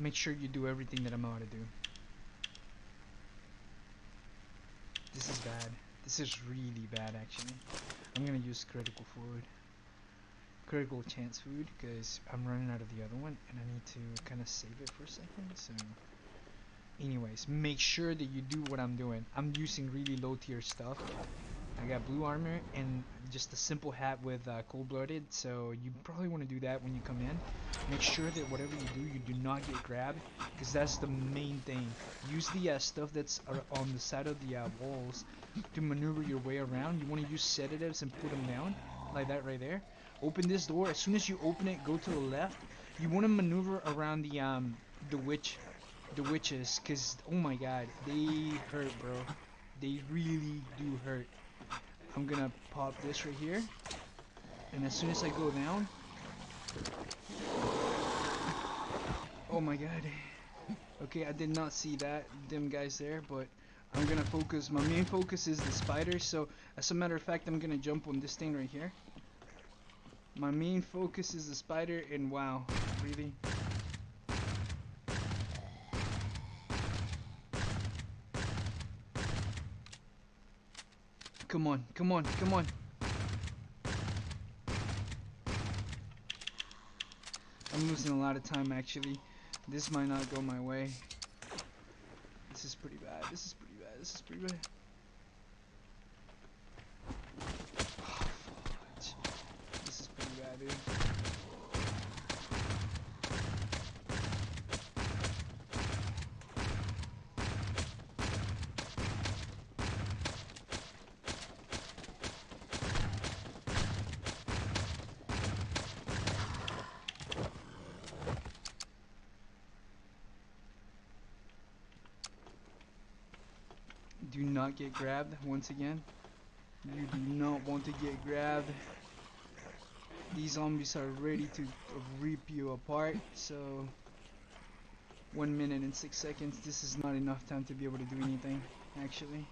make sure you do everything that I'm about to do. This is bad. This is really bad actually. I'm gonna use critical food. Critical chance food because I'm running out of the other one and I need to kind of save it for a second. So anyways, make sure that you do what I'm doing. I'm using really low tier stuff. I got blue armor and just a simple hat with uh, cold-blooded so you probably want to do that when you come in. Make sure that whatever you do you do not get grabbed because that's the main thing. Use the uh, stuff that's on the side of the uh, walls to maneuver your way around. You want to use sedatives and put them down like that right there. Open this door. As soon as you open it go to the left. You want to maneuver around the um the witch the witches because oh my god they hurt bro. They really do hurt I'm gonna pop this right here. And as soon as I go down oh my god. Okay I did not see that them guys there but I'm gonna focus my main focus is the spider, so as a matter of fact I'm gonna jump on this thing right here. My main focus is the spider and wow really Come on, come on, come on. I'm losing a lot of time actually. This might not go my way. This is pretty bad. This is pretty bad. This is pretty bad. Oh, this is pretty bad, dude. Do not get grabbed once again. You do not want to get grabbed. These zombies are ready to rip you apart, so one minute and six seconds, this is not enough time to be able to do anything, actually.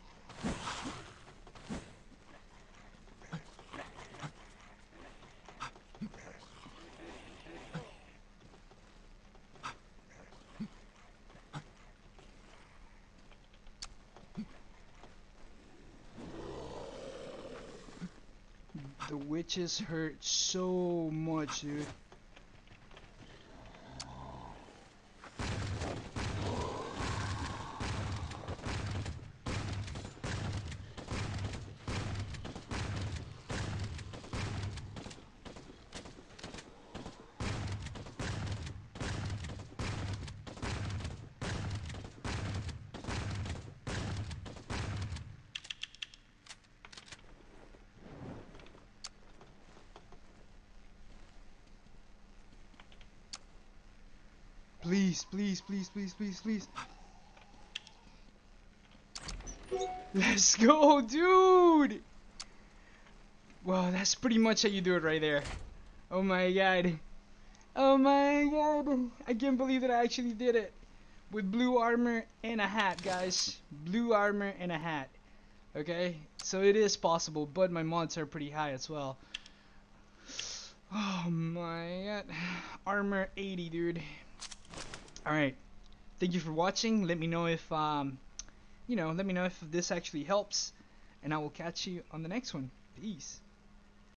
Witches hurt so much, dude. Please, please, please, please, please, please. Let's go, dude! Well, that's pretty much how you do it right there. Oh my god. Oh my god. I can't believe that I actually did it. With blue armor and a hat, guys. Blue armor and a hat. Okay? So it is possible, but my mods are pretty high as well. Oh my god. Armor 80, dude. Alright. Thank you for watching. Let me know if, um, you know, let me know if this actually helps. And I will catch you on the next one. Peace.